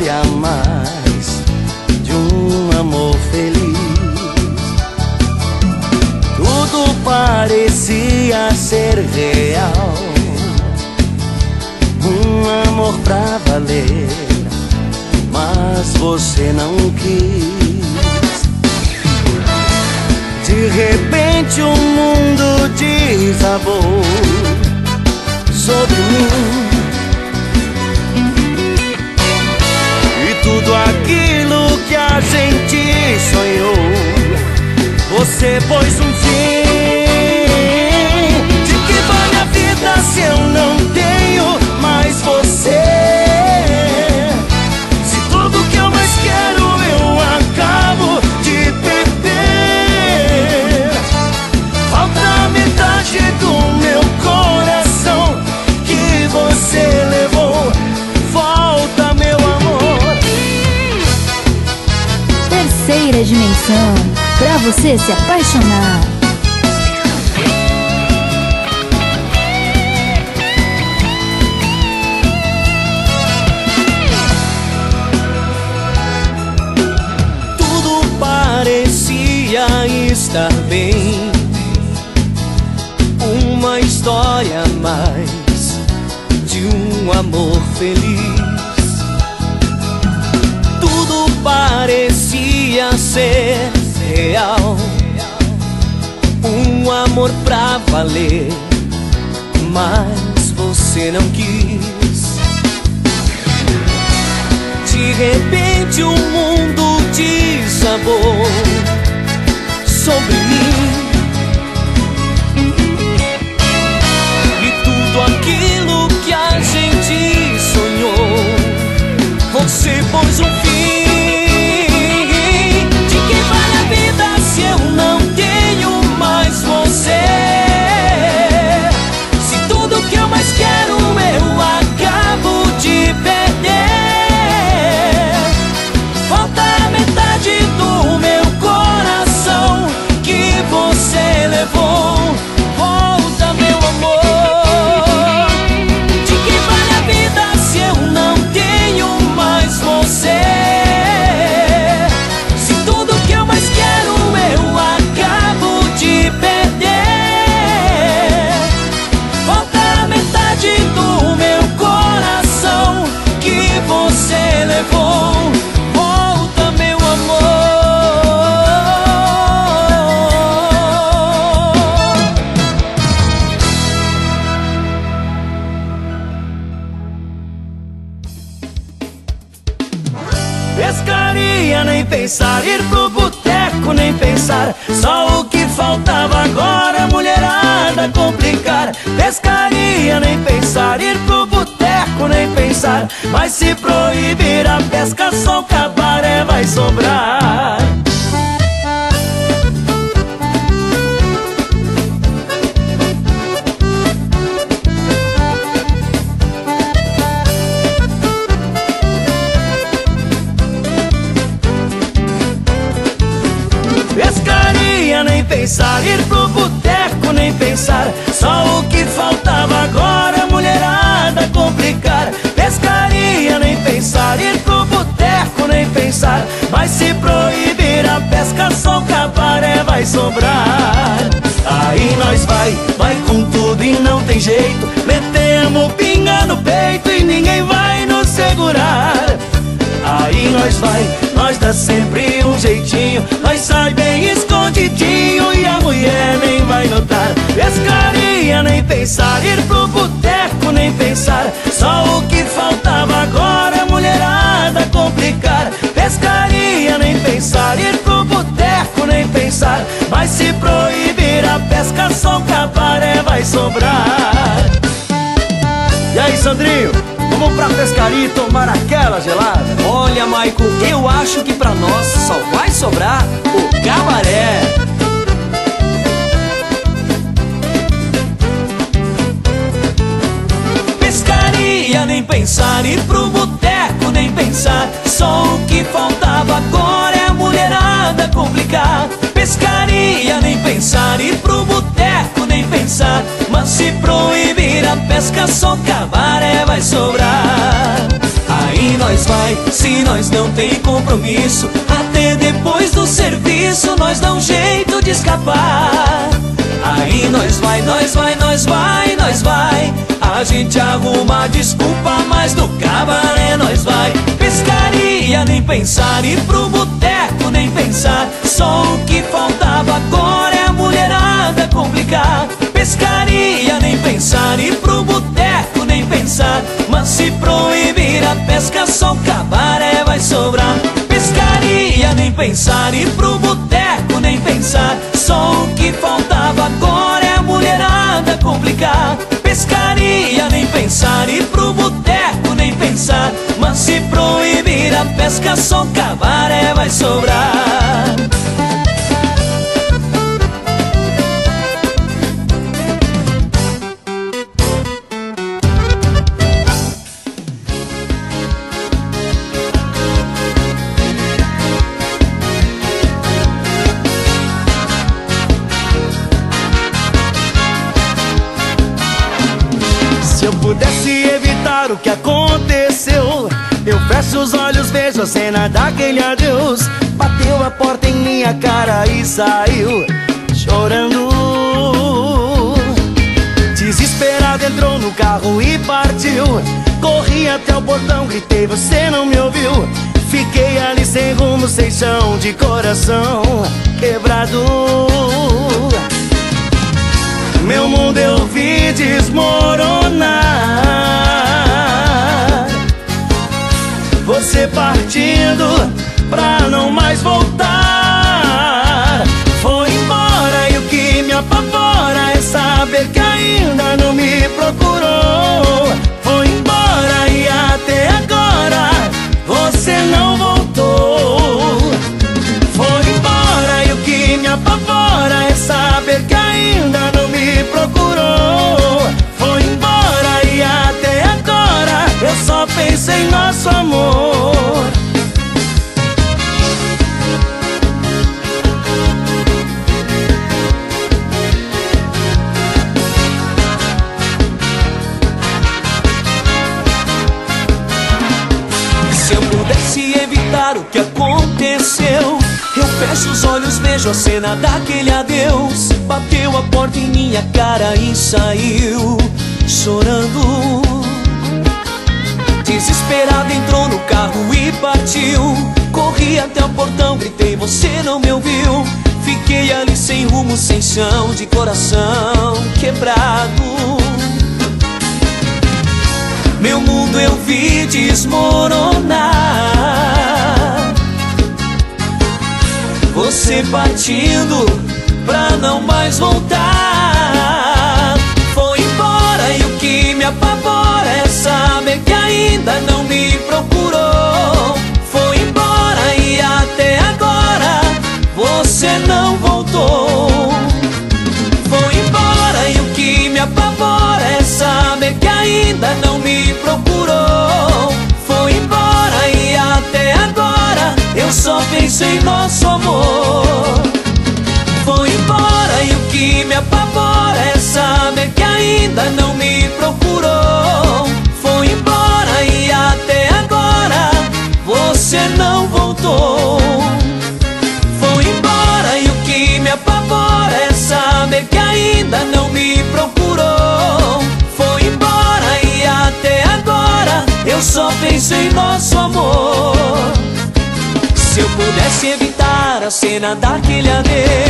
história mais de um amor feliz. Tudo parecia ser real. Um amor pra valer, mas você não quis. De repente o mundo desabou sobre mim. Aquilo que a gente sonhou, você pôs um fim. Para você mas você não quis. De repente o mundo desabou sobre mim. Mas se proibir a pesca, só cabaré vai sobrar. Aí nós vai, vai com tudo e não tem jeito. Metemos pinga no peito e ninguém vai nos segurar. Aí nós vai, nós dá sempre um jeitinho Nós sai bem escondidinho e a mulher nem vai notar Pescaria, nem pensar, ir pro boteco, nem pensar Só o que faltava agora, mulherada complicar pensar, ir pro boteco, nem pensar Mas se proibir a pesca, só o cabaré vai sobrar E aí, Sandrinho? Vamos pra pescaria e tomar aquela gelada? Olha, Maico, eu acho que pra nós só vai sobrar o cabaré. Pescaria, nem pensar, ir pro boteco, nem pensar. Vira pesca, só cabaré vai sobrar. Aí nós vai, se nós não tem compromisso, até depois do serviço nós dá um jeito de escapar. Aí nós vai, nós vai, nós vai, nós vai. A gente arruma desculpa, mas no cabaré nós vai. Pescaria nem pensar, ir pro boteco nem pensar. Só o que faltava agora é a mulherada complicar. Pescaria nem pensar, boteco Mas se proibir a pesca, só o cabaré vai sobrar. Pescaria nem pensar, ir pro boteco nem pensar. Só o que faltava agora é a mulherada complicar. Pescaria nem pensar, ir pro boteco nem pensar. Mas se proibir a pesca, só cabaré vai sobrar. A cena daquele adeus. Bateu a porta em minha cara e saiu chorando. Desesperado entrou no carro e partiu. Corri até o portão, gritei, você não me ouviu? Fiquei ali sem rumo, sem chão, de coração quebrado. Meu mundo eu vi desmoronar Você partindo pra não mais voltar e saiu chorando. Desesperado entrou no carro e partiu. Corri até o portão, gritei, você não me ouviu? Fiquei ali sem rumo, sem chão, de coração quebrado. Meu mundo eu vi desmoronar. Você partindo pra não mais voltar você não voltou. Foi embora e o que me apavora é saber que ainda não me procurou. Foi embora e até agora eu só penso em nosso amor. Foi embora e o que me apavora é saber que ainda não me procurou. Foi embora e até agora você não voltou ainda não me procurou. Foi embora e até agora eu só penso em nosso amor. Se eu pudesse evitar a cena daquele adeus.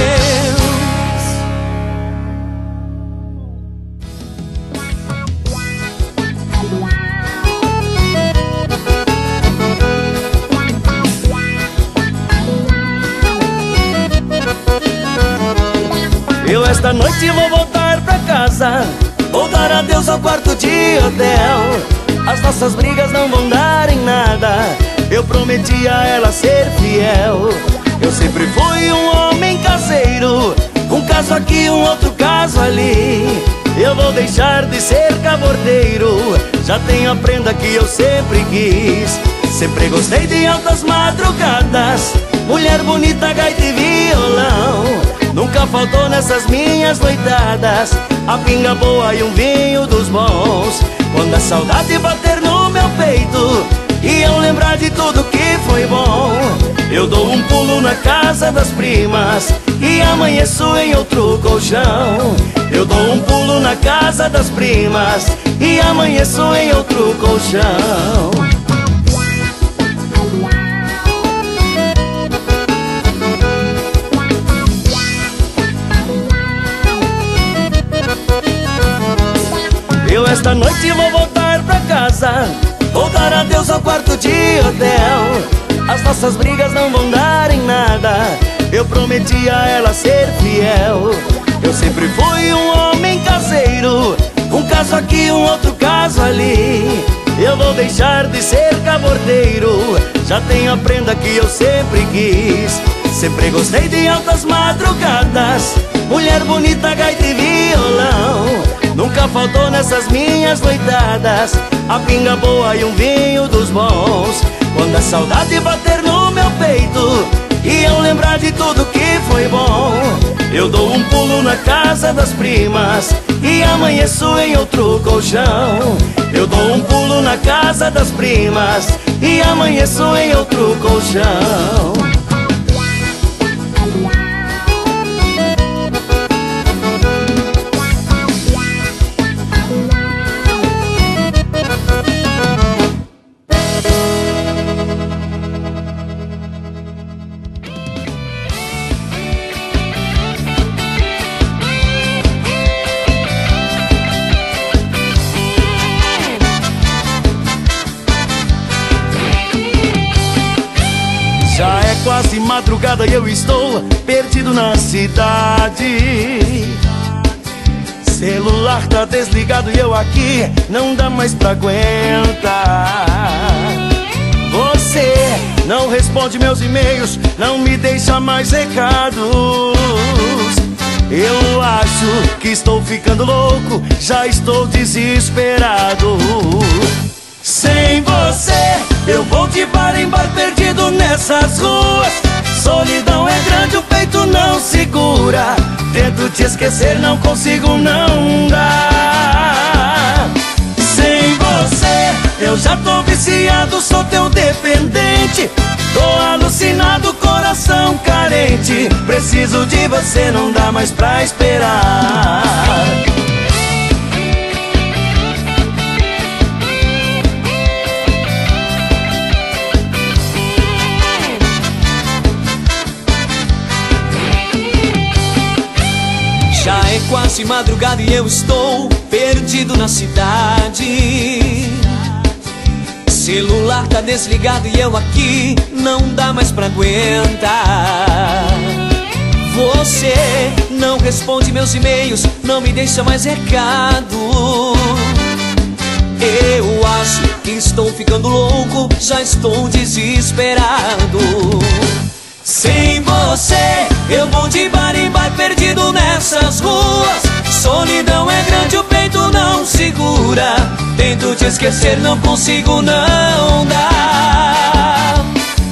Esta noite vou voltar pra casa. Vou dar adeus ao quarto de hotel. As nossas brigas não vão dar em nada. Eu prometi a ela ser fiel. Eu sempre fui um homem caseiro Um caso aqui, um outro caso ali. Eu vou deixar de ser cabordeiro. Já tenho a prenda que eu sempre quis. Sempre gostei de altas madrugadas. Mulher bonita, gaita e violão Nunca faltou nessas minhas noitadas A pinga boa e um vinho dos bons. Quando a saudade bater no meu peito E eu lembrar de tudo que foi bom Eu dou um pulo na casa das primas E amanheço em outro colchão. Eu dou um pulo na casa das primas E amanheço em outro colchão esta noite vou voltar pra casa. Voltar adeus ao quarto de hotel. As nossas brigas não vão dar em nada. Eu prometi a ela ser fiel. Eu sempre fui um homem caseiro Um caso aqui, um outro caso ali. Eu vou deixar de ser cabordeiro. Já tenho a prenda que eu sempre quis. Sempre gostei de altas madrugadas. Mulher bonita, gaita e violão Nunca faltou nessas minhas noitadas A pinga boa e um vinho dos bons. Quando a saudade bater no meu peito E eu lembrar de tudo que foi bom Eu dou um pulo na casa das primas E amanheço em outro colchão. Eu dou um pulo na casa das primas E amanheço em outro colchão madrugada e eu estou perdido na cidade. Celular tá desligado e eu aqui não dá mais pra aguentar. Você não responde meus e-mails, não me deixa mais recados. Eu acho que estou ficando louco, já estou desesperado. Sem você, eu vou de bar em bar perdido nessas ruas. Solidão é grande, o peito não segura. Tento te esquecer, não consigo, não dá. Sem você, eu já tô viciado, sou teu dependente. Tô alucinado, coração carente. Preciso de você, não dá mais pra esperar. Quase madrugada e eu estou perdido na cidade. Celular tá desligado e eu aqui não dá mais pra aguentar. Você não responde meus e-mails, não me deixa mais recado. Eu acho que estou ficando louco, já estou desesperado. Sem você, eu vou de bar em bar perdido nessas ruas. Solidão é grande, o peito não segura. Tento te esquecer, não consigo, não dá.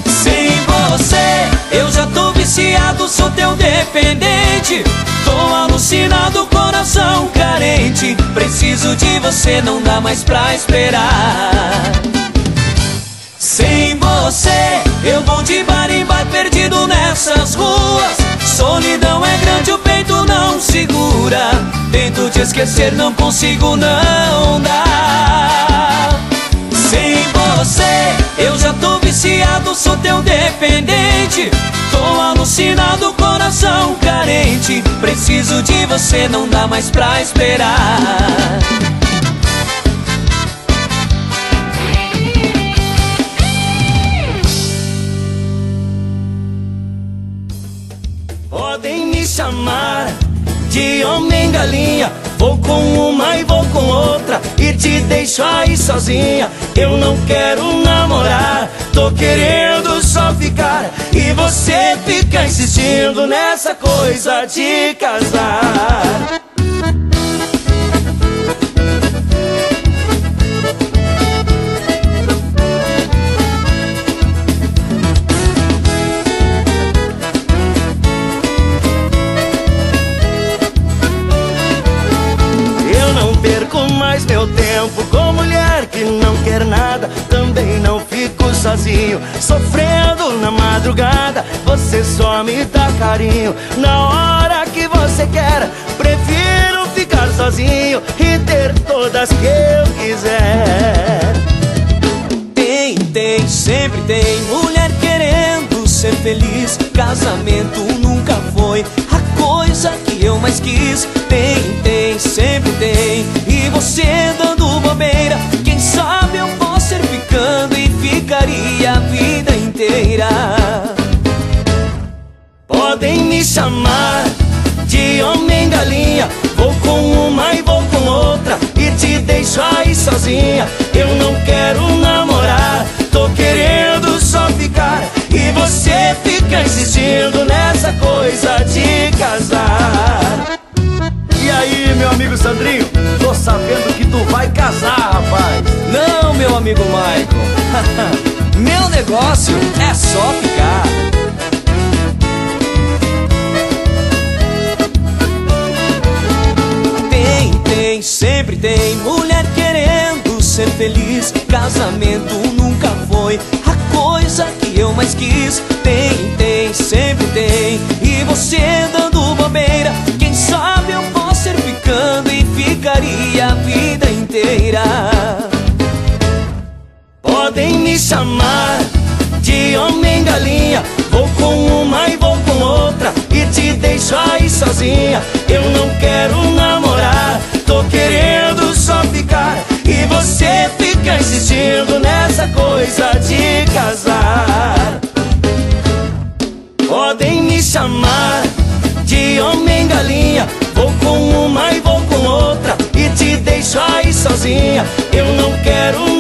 Sem você, eu já tô viciado, sou teu dependente. Tô alucinado, coração carente. Preciso de você, não dá mais pra esperar. Sem você, eu vou de bar em bar perdido nessas ruas. Solidão é grande, o peito não segura. Tento te esquecer, não consigo, não dá. Sem você, eu já tô viciado, sou teu dependente. Tô alucinado, coração carente. Preciso de você, não dá mais pra esperar. De homem galinha. Vou com uma e vou com outra e te deixo aí sozinha. Eu não quero namorar, tô querendo só ficar. E você fica insistindo nessa coisa de casar. Mais meu tempo com mulher que não quer nada. Também não fico sozinho, sofrendo na madrugada. Você só me dá carinho na hora que você quer. Prefiro ficar sozinho e ter todas que eu quiser. Tem, tem, sempre tem mulher querendo ser feliz. Casamento nunca foi a coisa que eu mais quis. Tem, tem, inteira. Podem me chamar de homem galinha. Vou com uma e vou com outra e te deixo aí sozinha. Eu não quero namorar, tô querendo só ficar. E você fica insistindo nessa coisa de casar. E aí, meu amigo Sandrinho? Tô sabendo que tu vai casar, rapaz. Não, meu amigo Michael. meu negócio é só ficar. tem, sempre tem mulher querendo ser feliz. Casamento nunca foi a coisa que eu mais quis. Tem, tem, Podem me chamar de homem galinha. Vou com uma e vou com outra e te deixo aí sozinha. Eu não quero namorar tô querendo só ficar E você fica insistindo nessa coisa de casar Podem me chamar de homem galinha Vou com uma e vou com outra E te deixo aí sozinha Eu não quero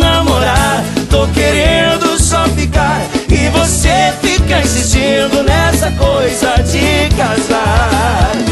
fica insistindo nessa coisa de casar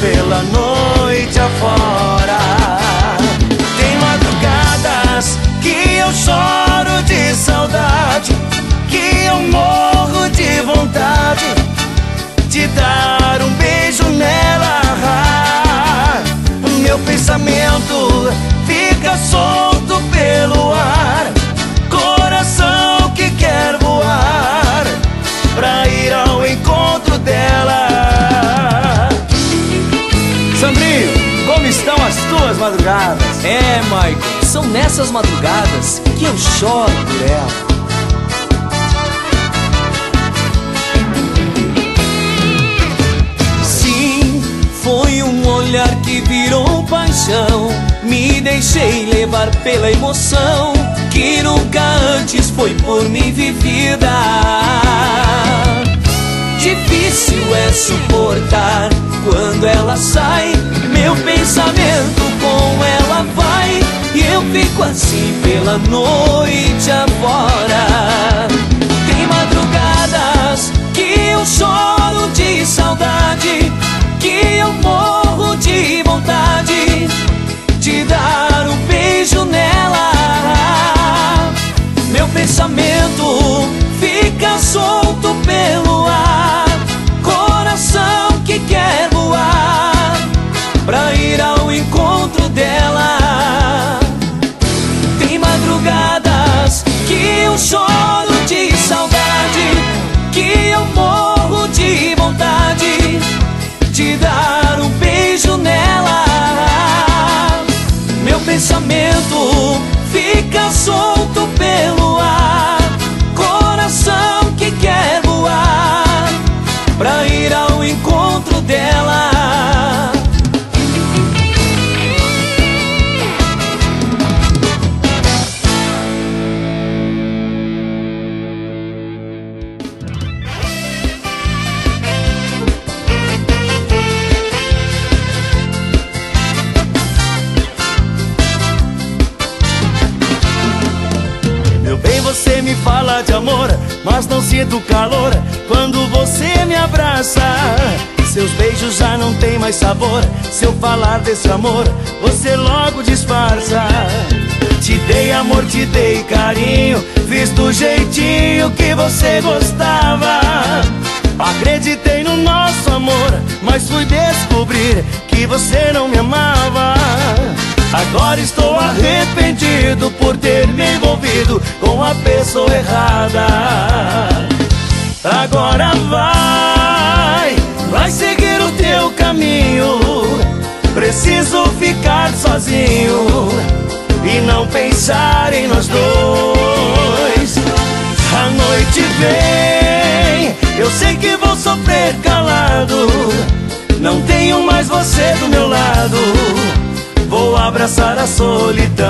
pela noite nessas madrugadas que eu choro por ela. olhar que virou paixão. Me deixei levar pela emoção Que nunca antes foi por mim vivida. Difícil é suportar quando ela sai assim pela noite afora Tem madrugadas que eu choro de saudade Que eu morro de vontade de dar um beijo nela. Meu pensamento fica solto pelo pensamento fica só. Mais sabor. Se eu falar desse amor, você logo disfarça. Te dei amor, te dei carinho, fiz do jeitinho que você gostava. Acreditei no nosso amor, mas fui descobrir que você não me amava. Agora estou arrependido por ter me envolvido com a pessoa errada. Agora vai, vai teu caminho. Preciso ficar sozinho e não pensar em nós dois. A noite vem, eu sei que vou sofrer calado. Não tenho mais você do meu lado vou abraçar a solidão.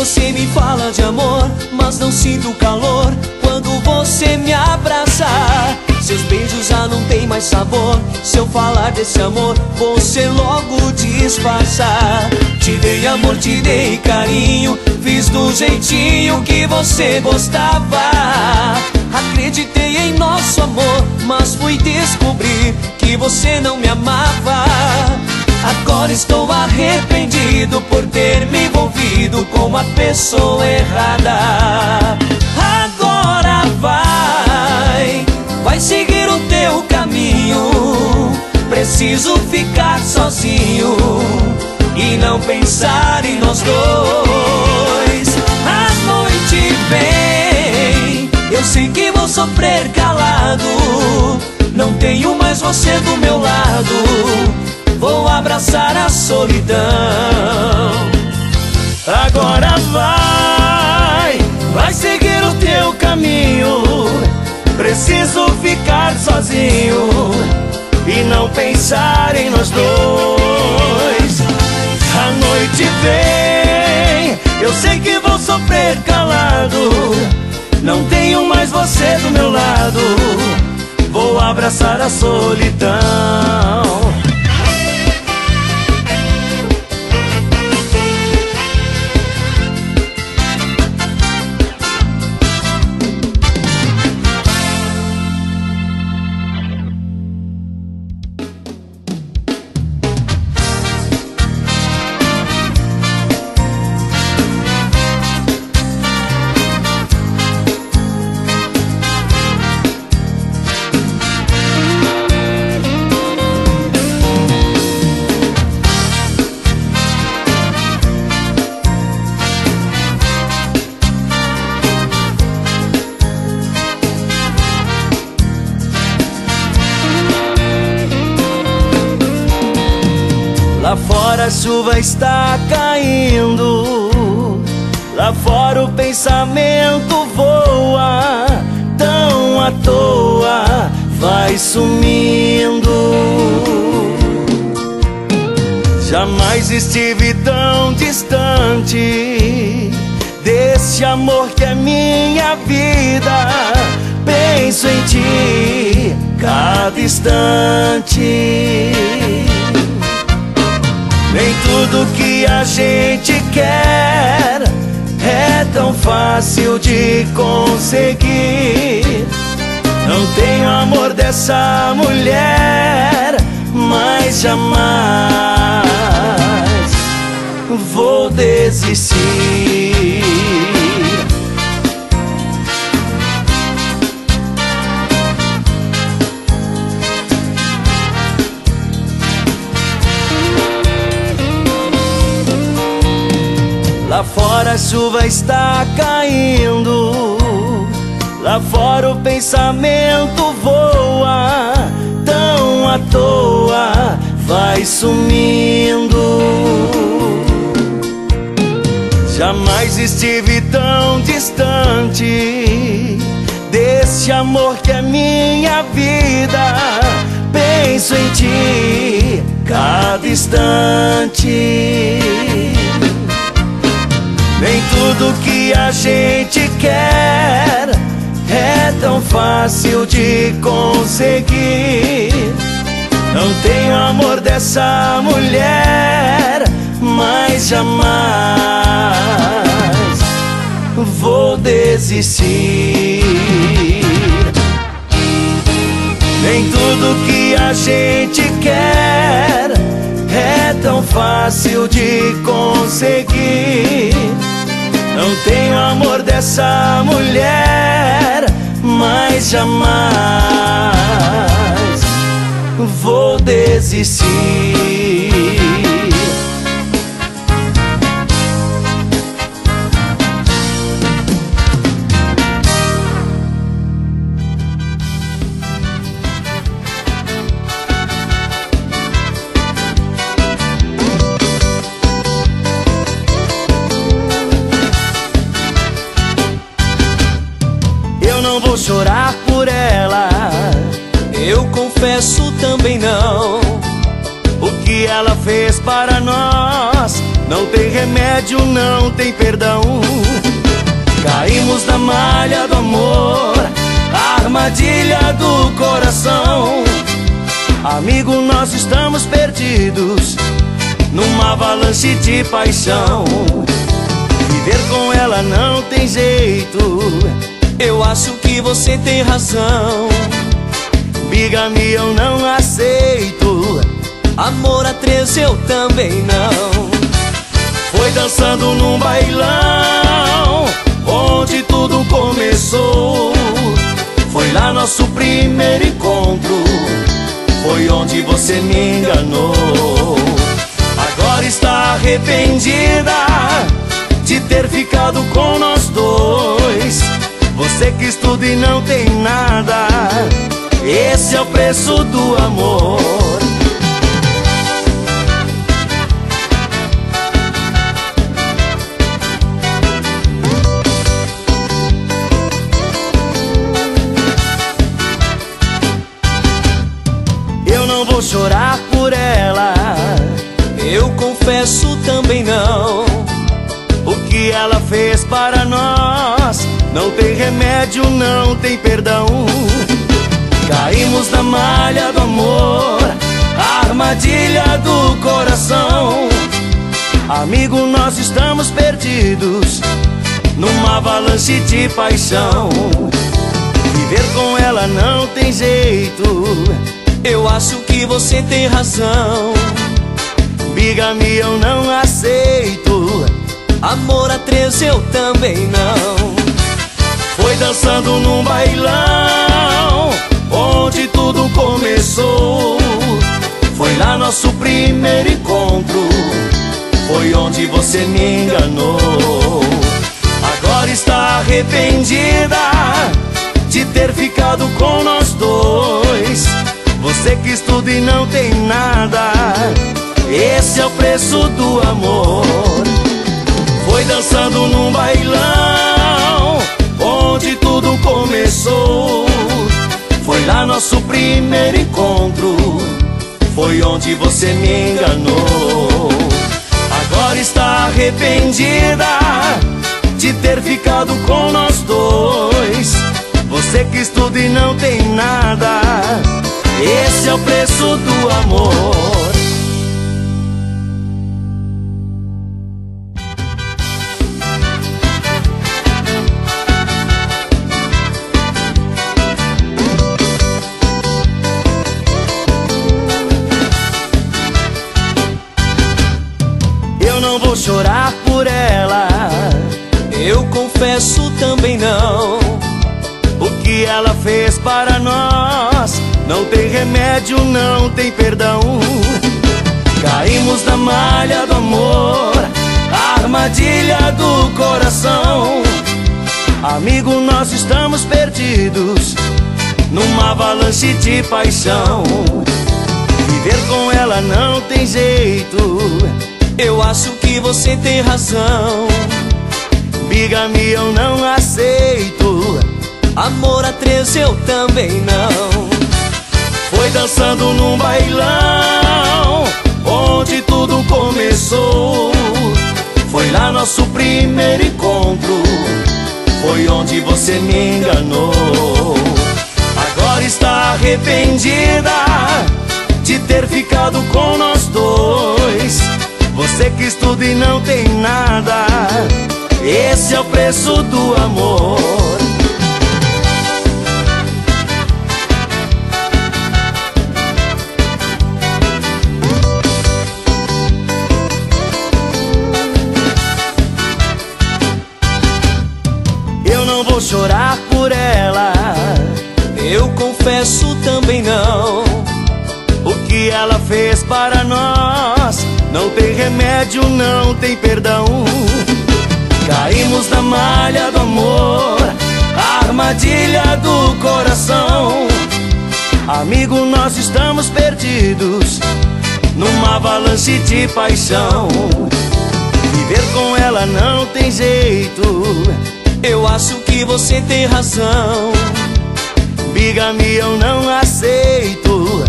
Você me fala de amor, mas não sinto calor quando você me abraça. Seus beijos já não tem mais sabor. Se eu falar desse amor, você logo disfarça. Te dei amor, te dei carinho, fiz do jeitinho que você gostava. Acreditei em nosso amor, mas fui descobrir que você não me amava. Agora estou arrependido por ter me envolvido com a pessoa errada. Agora vai, vai seguir o teu caminho. Preciso ficar sozinho e não pensar em nós dois. A noite vem, eu sei que vou sofrer calado. Não tenho mais você do meu lado vou abraçar a solidão. Agora vai, vai seguir o teu caminho. Preciso ficar sozinho e não pensar em nós dois. A noite vem, eu sei que vou sofrer calado. Não tenho mais você do meu lado. Vou abraçar a solidão. Chuva está caindo. Lá fora o pensamento voa, tão à toa, vai sumindo. Jamais estive tão distante desse amor que é minha vida. Penso em ti cada instante. Nem tudo que a gente quer é tão fácil de conseguir. Não tenho amor dessa mulher, mas jamais vou desistir. Lá fora a chuva está caindo. Lá fora o pensamento voa, tão à toa, vai sumindo. Jamais estive tão distante desse amor que é minha vida. Penso em ti cada instante. Tudo que a gente quer é tão fácil de conseguir. Não tenho amor dessa mulher, mas jamais vou desistir. Nem tudo que a gente quer é tão fácil de conseguir. Não tenho amor dessa mulher, mas jamais vou desistir. Chorar por ela. Eu confesso também não. O que ela fez para nós não tem remédio, não tem perdão. Caímos na malha do amor, armadilha do coração. Amigo, nós estamos perdidos numa avalanche de paixão. Viver com ela não tem jeito eu acho que você tem razão. Bigamia eu não aceito. Amor a três eu também não. Foi dançando num bailão, onde tudo começou. Foi lá nosso primeiro encontro. Foi onde você me enganou. Agora está arrependida Quis tudo e não tem nada. Esse é o preço do amor. Eu não vou chorar por ela. Eu confesso também não. O que ela fez para não tem remédio, não tem perdão. Caímos na malha do amor, armadilha do coração. Amigo, nós estamos perdidos numa avalanche de paixão. Viver com ela não tem jeito. Eu acho que você tem razão. Bigamia eu não aceito. Amor a três eu também não. Dançando num bailão Onde tudo começou. Foi lá nosso primeiro encontro Foi onde você me enganou. Agora está arrependida De ter ficado com nós dois. Você quis tudo e não tem nada Esse é o preço do amor. Foi dançando num bailão onde tudo começou. Foi lá nosso primeiro encontro, foi onde você me enganou. Agora está arrependida de ter ficado com nós dois. Você quis tudo e não tem nada. Esse é o preço do amor. Chorar por ela. Eu confesso também não. O que ela fez para nós não tem remédio, não tem perdão. Caímos na malha do amor, armadilha do coração. Amigo, nós estamos perdidos numa avalanche de paixão. Viver com ela não tem jeito eu acho que você tem razão. Bigamia eu não aceito. Amor a três eu também não. Foi dançando num bailão, onde tudo começou. Foi lá nosso primeiro encontro. Foi onde você me enganou. Agora está arrependida de ter ficado com nós dois. Você quis tudo e não tem nada. Esse é o preço do amor. Eu não vou chorar por ela. Eu confesso também não. O que ela fez para nós não tem remédio, não tem perdão. Caímos na malha do amor, armadilha do coração. Amigo, nós estamos perdidos numa avalanche de paixão. Viver com ela não tem jeito. Eu acho que você tem razão. Bigamia eu não aceito.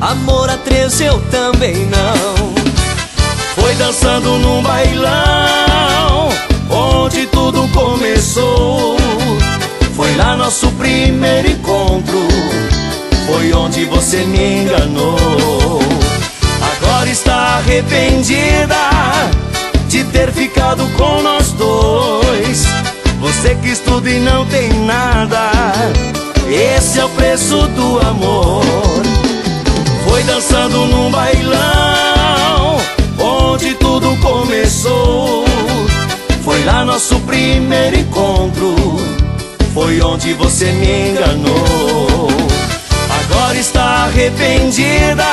Amor a três eu também não. Foi dançando num bailão onde tudo começou. Foi lá nosso primeiro encontro. Foi onde você me enganou. Agora está arrependida de ter ficado com nós dois. Você quis tudo e não tem nada. Esse é o preço do amor. Foi dançando num bailão onde tudo começou. Foi lá nosso primeiro encontro. Foi onde você me enganou. Agora está arrependida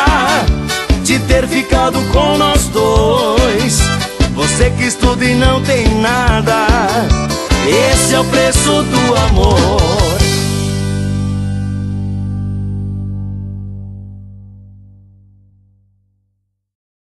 de ter ficado com nós dois. Você quis tudo e não tem nada. Esse é o preço do amor.